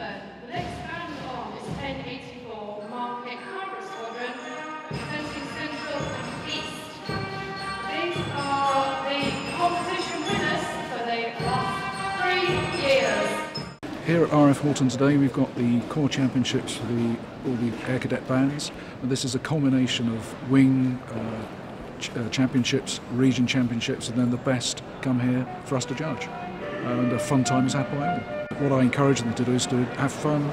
The next band on is 1084 Market Squadron, Central and East. These are the competition winners last three years. Here at RAF Halton today we've got the Corps championships for the, all the air cadet bands and this is a culmination of wing uh, ch- uh, championships, region championships and then the best come here for us to judge. And a fun time is had by all. What I encourage them to do is to have fun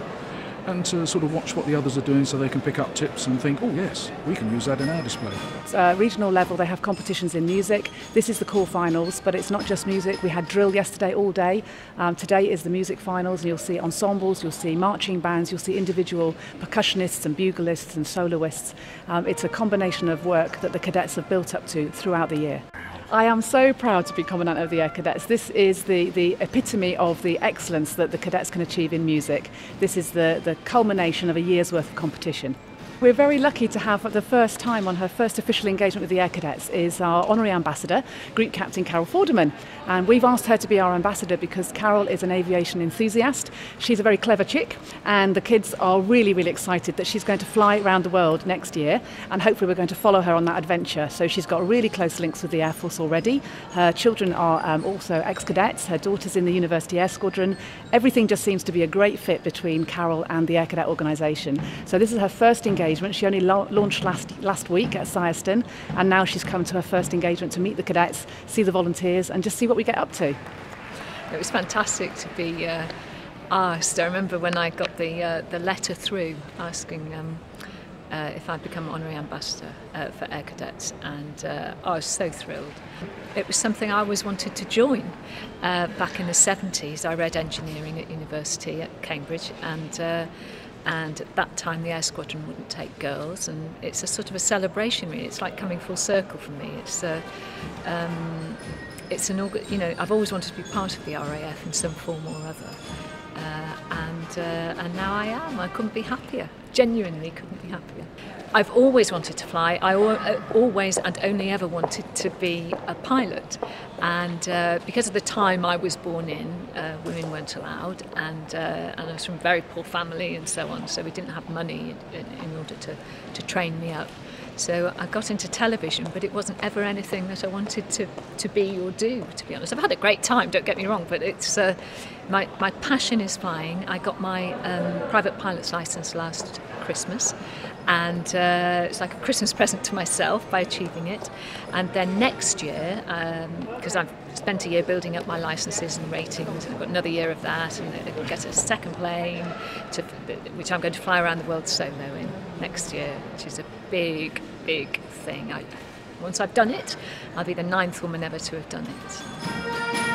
and to sort of watch what the others are doing so they can pick up tips and think, oh yes, we can use that in our display. Uh, regional level, they have competitions in music. This is the Corps finals, but it's not just music. We had drill yesterday all day. Um, today is the music finals, and you'll see ensembles, you'll see marching bands, you'll see individual percussionists and bugleists and soloists. Um, it's a combination of work that the cadets have built up to throughout the year. I am so proud to be Commandant of the Air Cadets. This is the, the epitome of the excellence that the cadets can achieve in music. This is the, the culmination of a year's worth of competition. We're very lucky to have the first time on her first official engagement with the Air Cadets is our honorary ambassador, Group Captain Carol Vorderman. And we've asked her to be our ambassador because Carol is an aviation enthusiast. She's a very clever chick, and the kids are really, really excited that she's going to fly around the world next year. And hopefully, we're going to follow her on that adventure. So she's got really close links with the Air Force already. Her children are um, also ex cadets, her daughter's in the University Air Squadron. Everything just seems to be a great fit between Carol and the Air Cadet organisation. So this is her first engagement. She only la- launched last, last week at Syerston, and now she's come to her first engagement to meet the cadets, see the volunteers, and just see what we get up to. It was fantastic to be uh, asked. I remember when I got the uh, the letter through asking um, uh, if I'd become honorary ambassador uh, for Air Cadets, and uh, I was so thrilled. It was something I always wanted to join. Uh, back in the 70s, I read engineering at university at Cambridge, and uh, and at that time the air squadron wouldn't take girls. And it's a sort of a celebration really. It's like coming full circle for me. It's a, um, it's an you know I've always wanted to be part of the RAF in some form or other. Uh, and uh, and now I am. I couldn't be happier. Genuinely couldn't be happier. I've always wanted to fly. I always and only ever wanted to be a pilot. And uh, because of the time I was born in uh, women weren't allowed. And uh, and I was from a very poor family and so on. So we didn't have money in, in order to, to train me up so I got into television, but it wasn't ever anything that I wanted to, to be or do, to be honest. I've had a great time, don't get me wrong, but it's uh, my, my passion is flying. I got my um, private pilot's license last Christmas, and uh, it's like a Christmas present to myself by achieving it. And then next year, because um, I've spent a year building up my licenses and ratings, I've got another year of that, and I get a second plane, to, which I'm going to fly around the world solo in next year, which is a big, big thing. I, once I've done it, I'll be the ninth woman ever to have done it.